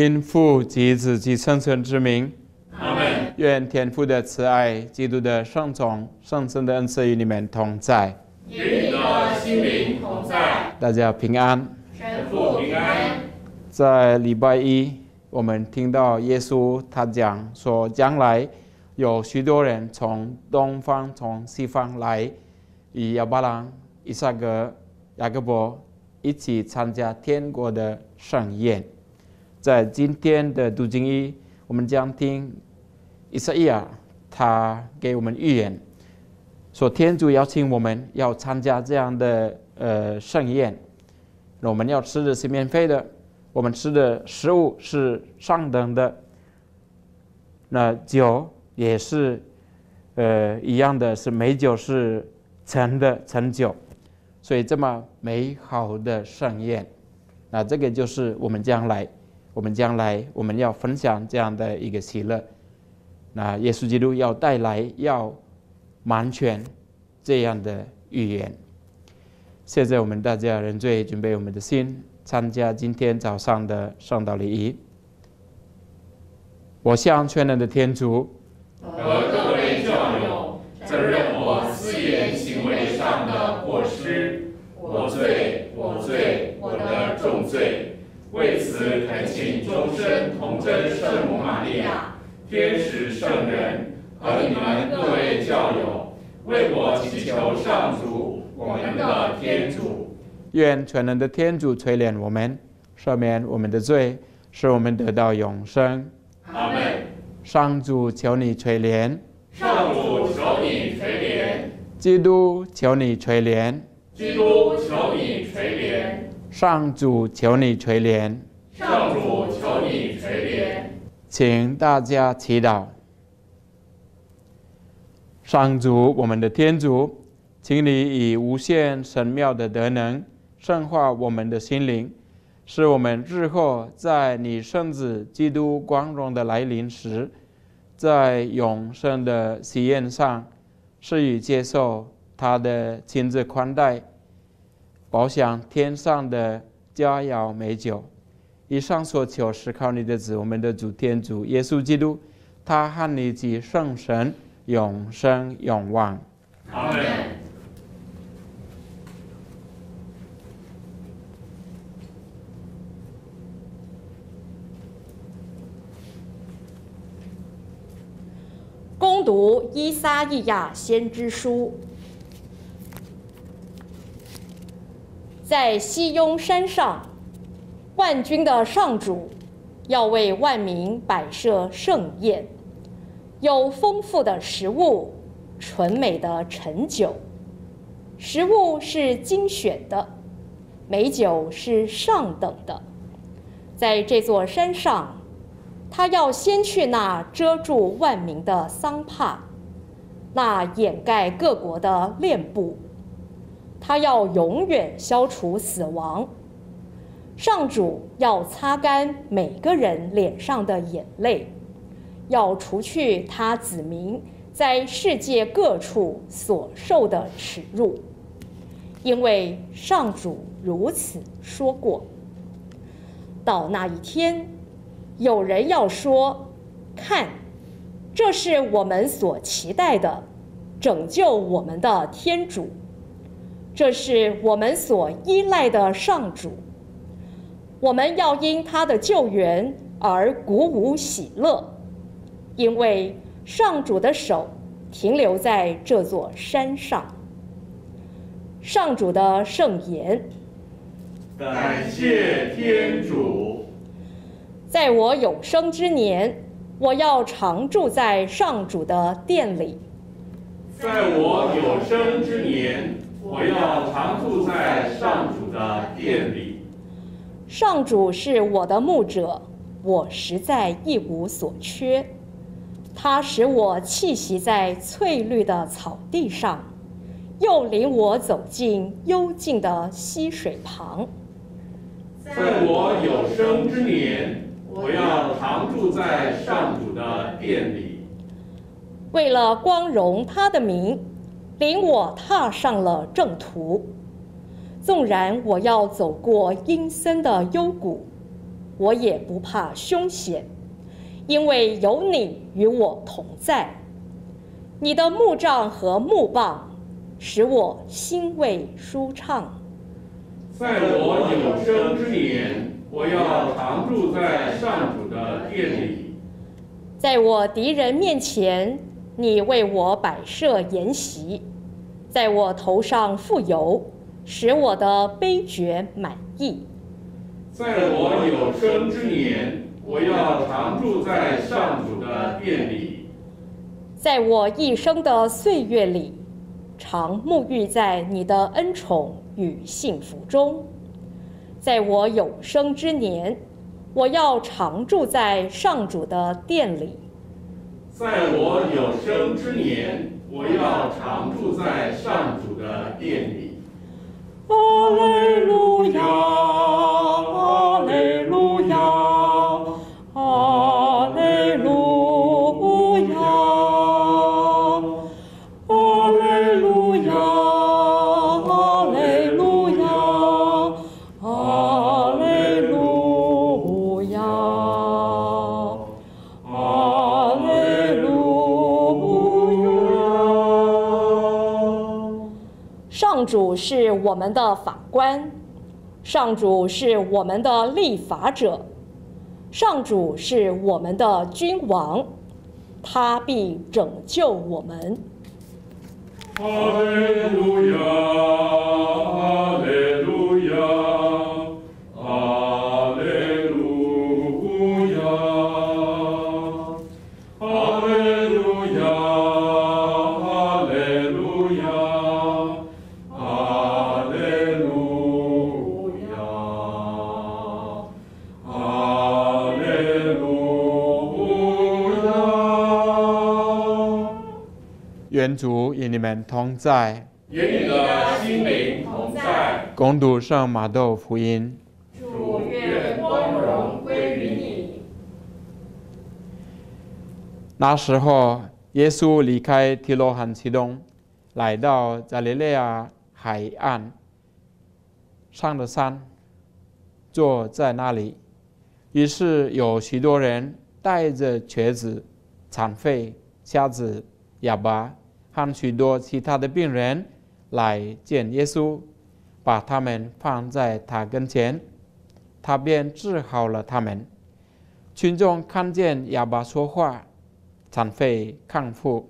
因父及子及圣神之名，阿门。愿天父的慈爱、基督的圣宠、圣神的恩赐与你们同在，与你的心灵同在，大家平安。神父平安。在礼拜一，我们听到耶稣他讲说，将来有许多人从东方、从西方来，与亚伯拉、以撒格、雅各伯一起参加天国的盛宴。在今天的读经一，我们将听以赛亚他给我们预言，说天主邀请我们要参加这样的呃盛宴，我们要吃的是免费的，我们吃的食物是上等的，那酒也是呃一样的，是美酒是陈的陈酒，所以这么美好的盛宴，那这个就是我们将来。我们将来我们要分享这样的一个喜乐，那耶稣基督要带来要完全这样的预言。现在我们大家人最准备我们的心，参加今天早上的圣道礼仪。我向全能的天主和各位教友承认我私言行为上的过失，我罪，我罪，我的重罪。为此，恳请终生童真圣母玛利亚、天使圣人和你们各位教友，为我祈求上主，我们的天主。愿全能的天主垂怜我们，赦免我们的罪，使我们得到永生。阿门。上主求你垂怜。上主求你垂怜。基督求你垂怜。基督。上主求你垂怜，上主求你垂怜，请大家祈祷。上主，我们的天主，请你以无限神妙的德能圣化我们的心灵，使我们日后在你圣子基督光荣的来临时，在永生的喜宴上，施予接受他的亲自宽待。保享天上的佳肴美酒。以上所求是靠你的子，我们的主天主耶稣基督，他和你及圣神永生永望。阿门。攻读伊撒利亚先知书。在西雍山上，万军的上主要为万民摆设盛宴，有丰富的食物，纯美的陈酒。食物是精选的，美酒是上等的。在这座山上，他要先去那遮住万民的桑帕，那掩盖各国的链布。他要永远消除死亡，上主要擦干每个人脸上的眼泪，要除去他子民在世界各处所受的耻辱，因为上主如此说过。到那一天，有人要说：“看，这是我们所期待的，拯救我们的天主。”这是我们所依赖的上主，我们要因他的救援而鼓舞喜乐，因为上主的手停留在这座山上。上主的圣言。感谢天主。在我有生之年，我要常住在上主的殿里。在我有生之年。我要常住在上主的殿里。上主是我的牧者，我实在一无所缺。他使我栖息在翠绿的草地上，又领我走进幽静的溪水旁。在我有生之年，我我要常住在上主的殿里。为了光荣他的名，领我踏上了正途。纵然我要走过阴森的幽谷，我也不怕凶险，因为有你与我同在。你的木杖和木棒，使我心慰舒畅。在我有生之年，我要常住在上主的殿里。在我敌人面前，你为我摆设筵席，在我头上覆油，使我的悲觉满意。在我有生之年，我要常住在上主的殿里。在我一生的岁月里，常沐浴在你的恩宠与幸福中。在我有生之年，我要常住在上主的殿里。在我有生之年，我要常住在上主的殿里。阿门！我们的法官，上主是我们的立法者，上主是我们的君王，他必拯救我们。哈利路亚，主与你们同在，与你的心灵同在。共读圣马窦福音。主愿光荣归于你。那时候，耶稣离开提罗汉西东，来到加利利亚海岸上的山，坐在那里。于是有许多人带着瘸子、残废、瞎子、哑巴。和许多其他的病人来见耶稣，把他们放在他跟前，他便治好了他们。群众看见哑巴说话，残废康复，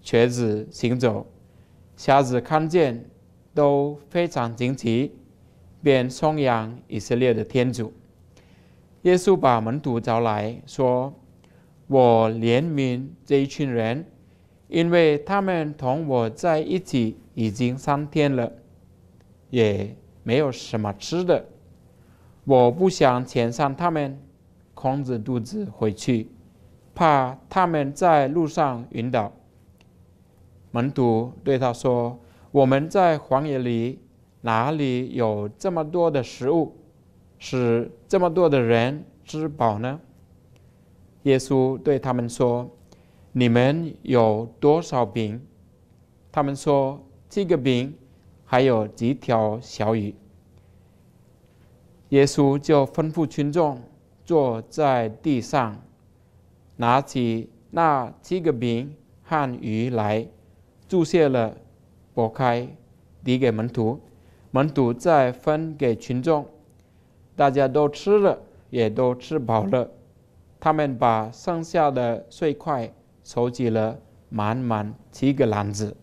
瘸子行走，瞎子看见，都非常惊奇，便颂扬以色列的天主。耶稣把门徒找来说：“我怜悯这一群人。”因为他们同我在一起已经三天了，也没有什么吃的，我不想遣散他们空着肚子回去，怕他们在路上晕倒。门徒对他说：“我们在荒野里哪里有这么多的食物，使这么多的人吃饱呢？”耶稣对他们说。你们有多少饼？他们说七个饼还有几条小鱼。耶稣就吩咐群众坐在地上，拿起那七个饼和鱼来，注谢了，剥开，递给门徒，门徒再分给群众，大家都吃了，也都吃饱了。他们把剩下的碎块。收集了满满七个篮子。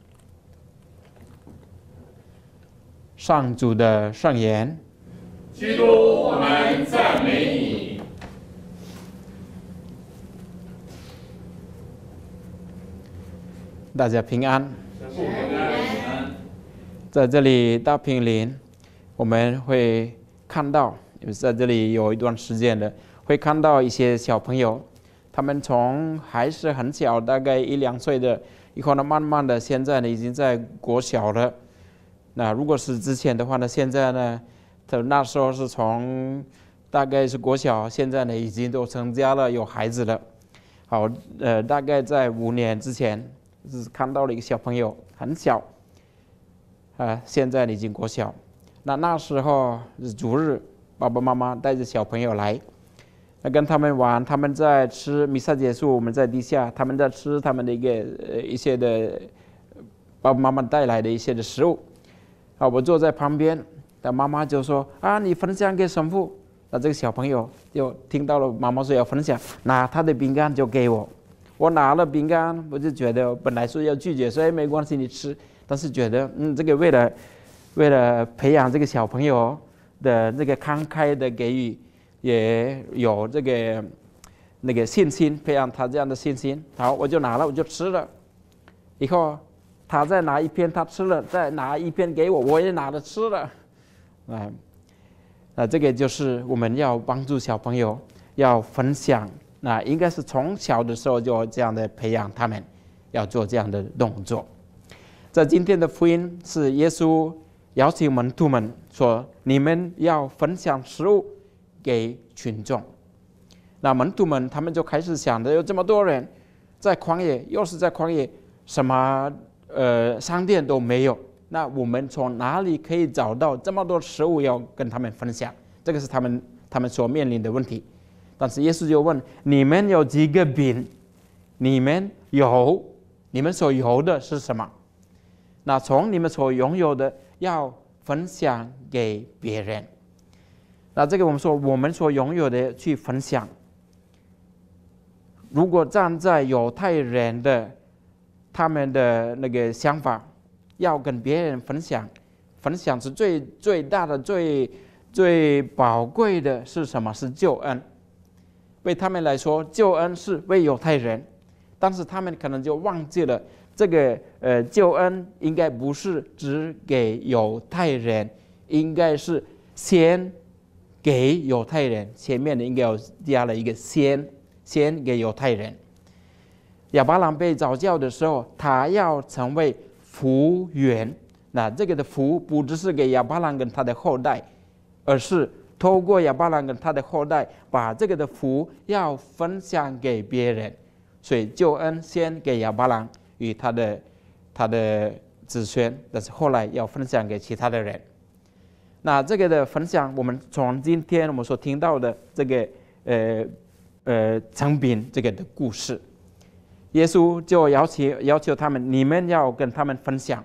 上主的圣言。基督，我们赞美你。大家平安。平安。在这里大平林，我们会看到，因为在这里有一段时间的，会看到一些小朋友。他们从还是很小，大概一两岁的，以后呢，慢慢的，现在呢，已经在国小了。那如果是之前的话呢，现在呢，他那时候是从大概是国小，现在呢已经都成家了，有孩子了。好，呃，大概在五年之前，是看到了一个小朋友，很小，啊，现在已经国小。那那时候是主日，爸爸妈妈带着小朋友来，那跟他们玩，他们在吃弥撒结束，我们在地下，他们在吃他们的一个呃一些的爸爸妈妈带来的一些的食物。啊，我坐在旁边，那妈妈就说：“啊，你分享给神父。”那这个小朋友就听到了妈妈说要分享，拿他的饼干就给我。我拿了饼干，我就觉得本来说要拒绝，所以没关系，你吃。但是觉得，嗯，这个为了为了培养这个小朋友的这个慷慨的给予，也有这个那个信心，培养他这样的信心。好，我就拿了，我就吃了。以后他再拿一片，他吃了，再拿一片给我，我也拿着吃了。啊，那这个就是我们要帮助小朋友，要分享。那应该是从小的时候就这样的培养他们，要做这样的动作。在今天的福音是耶稣邀请门徒们说：“你们要分享食物给群众。”那门徒们他们就开始想着：有这么多人在旷野，又是在旷野，什么呃商店都没有，那我们从哪里可以找到这么多食物要跟他们分享？这个是他们他们所面临的问题。但是耶稣就问：“你们有几个饼？你们有，你们所有的是什么？那从你们所拥有的要分享给别人。那这个我们说，我们所拥有的去分享。如果站在犹太人的他们的那个想法，要跟别人分享，分享是最最大的、最最宝贵的是什么？是救恩。”为他们来说，救恩是为犹太人，但是他们可能就忘记了这个呃，救恩应该不是只给犹太人，应该是先给犹太人。前面的应该有加了一个先，先给犹太人。亚伯兰被召教的时候，他要成为福源。那这个的福不只是给亚伯兰跟他的后代，而是。透过亚伯兰跟他的后代，把这个的福要分享给别人，所以救恩先给亚伯兰与他的他的子孙，但是后来要分享给其他的人。那这个的分享，我们从今天我们所听到的这个呃呃成饼这个的故事，耶稣就要求要求他们，你们要跟他们分享。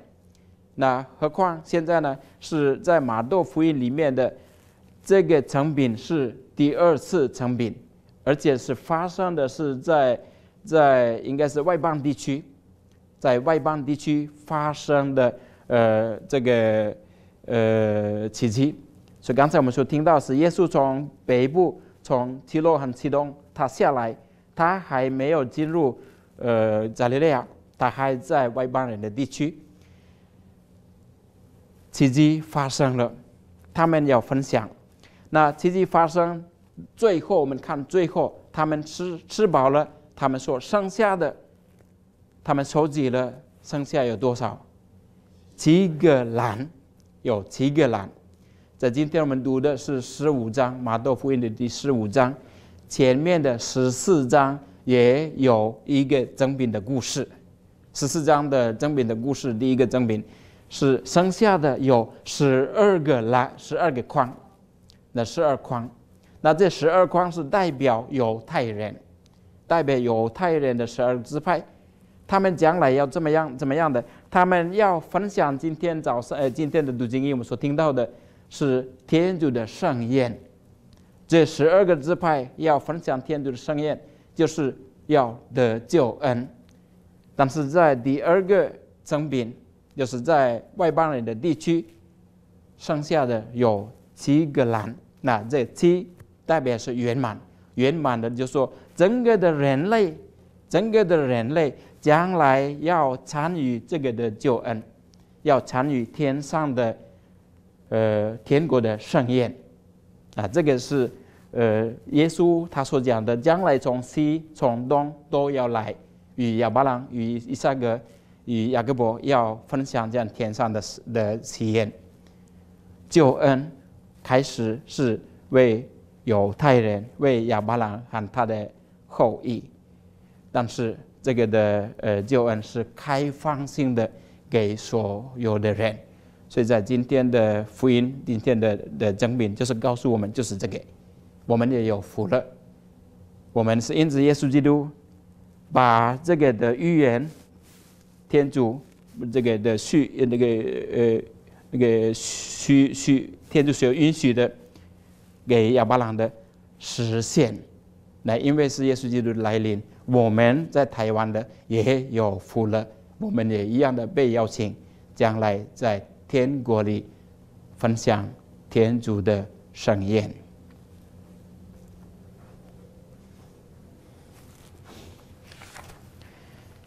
那何况现在呢，是在马窦福音里面的。这个成品是第二次成品，而且是发生的是在在应该是外邦地区，在外邦地区发生的呃这个呃奇迹。所以刚才我们所听到是耶稣从北部从提洛和启东他下来，他还没有进入呃加利利亚，他还在外邦人的地区。奇迹发生了，他们要分享。那奇迹发生，最后我们看，最后他们吃吃饱了，他们说剩下的，他们收集了，剩下有多少？七个篮，有七个篮。在今天我们读的是十五章马窦福音的第十五章，前面的十四章也有一个赠饼的故事。十四章的赠饼的故事，第一个赠饼是剩下的有十二个篮，十二个筐。那十二筐，那这十二筐是代表犹太人，代表犹太人的十二支派，他们将来要怎么样？怎么样的？他们要分享今天早上，呃，今天的读经音，我们所听到的是天主的盛宴。这十二个支派要分享天主的盛宴，就是要得救恩。但是在第二个征兵，就是在外邦人的地区，剩下的有。七个篮，那这七代表是圆满，圆满的就说整个的人类，整个的人类将来要参与这个的救恩，要参与天上的，呃，天国的盛宴，啊，这个是呃耶稣他所讲的，将来从西从东都要来与亚伯拉与以撒格与雅各伯要分享这样天上的的喜宴，救恩。开始是为犹太人，为亚伯兰和他的后裔。但是这个的呃救恩是开放性的，给所有的人。所以在今天的福音，今天的的证明，就是告诉我们，就是这个，我们也有福了。我们是因着耶稣基督，把这个的预言，天主这个的许那个呃那个许许天主所允许的，给亚伯兰的实现。来，因为是耶稣基督来临，我们在台湾的也有福了，我们也一样的被邀请，将来在。天国里分享天主的盛宴。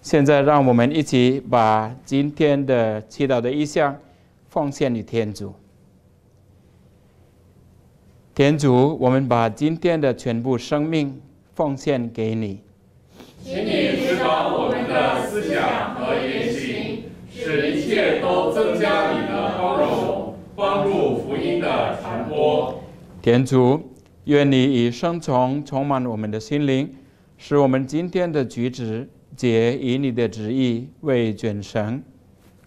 现在，让我们一起把今天的祈祷的意向奉献于天主。天主，我们把今天的全部生命奉献给你。请你指导我们的思想和言行。使一切都增加你的包容，帮助福音的传播。天主，愿你以圣宠充满我们的心灵，使我们今天的举止皆以你的旨意为准绳。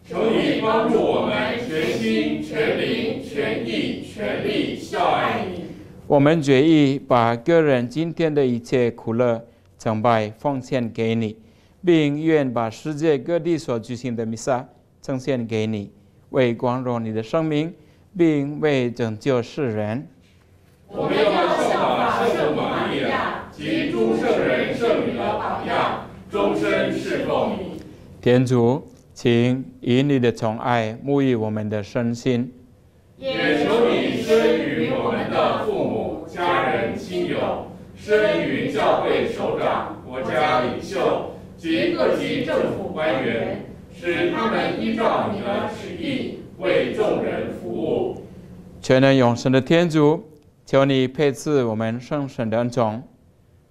求你帮助我们全心全灵全意全力孝爱你。我们决意把个人今天的一切苦乐崇拜奉献给你。并愿把世界各地所举行的弥撒呈现给你，为光荣你的生命，并为拯救世人。我们要效法圣母玛利亚及诸圣人圣女的榜样，终身侍奉你。天主，请以你的宠爱沐浴我们的身心，也求你生于我们的父母、家人、亲友，生于教会首长、国家领袖。及各级政府官员，使他们依照你的旨意为众人服务。全能永生的天主，求你配赐我们圣神的恩宠。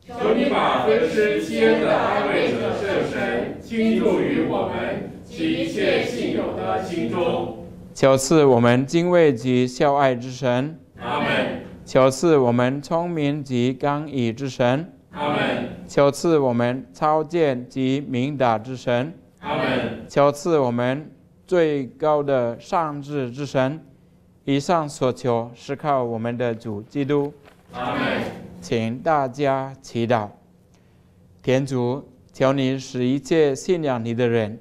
求你把分施七恩的安慰者圣神倾注于我们及一切信友的心中。求赐我们敬畏及孝爱之神。阿门。求赐我们聪明及刚毅之神。求赐我们超见及明达之神。求赐我们最高的上智之神。以上所求是靠我们的主基督。请大家祈祷。天主，求你使一切信仰你的人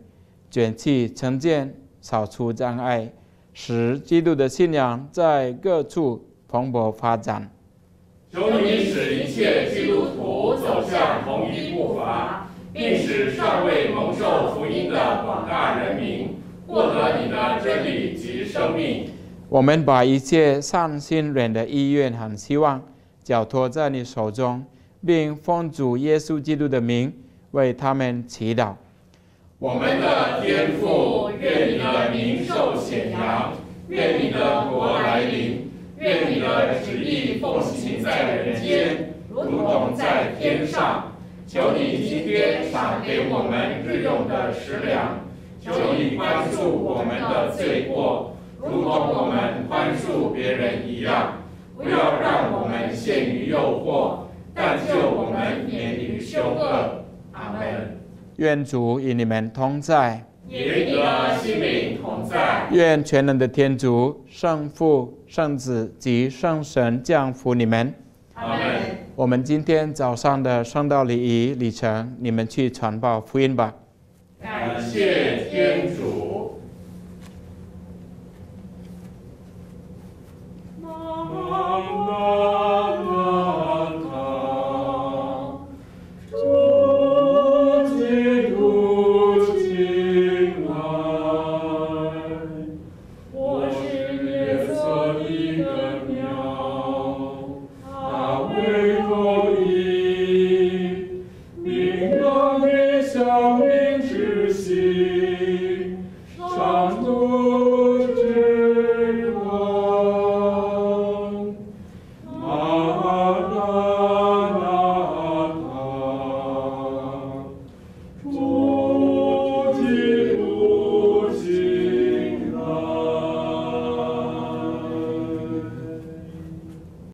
卷起成见，扫除障碍，使基督的信仰在各处蓬勃发展。求你使一切基督徒走向同一步伐，并使尚未蒙受福音的广大人民获得你的真理及生命。我们把一切善心人的意愿和希望交托在你手中，并奉主耶稣基督的名为他们祈祷。我们的天父，愿你的名受显扬，愿你的国来临。愿你的旨意奉行在人间，如同在天上。求你今天赏给我们日用的食粮。求你宽恕我们的罪过，如同我们宽恕别人一样。不要让我们陷于诱惑，但救我们免于凶恶。阿门。愿主与你们同在。与你的心灵同在。愿全能的天主、圣父、圣子及圣神降福你们。我们今天早上的圣道礼仪礼程，你们去传报福音吧。感谢天主。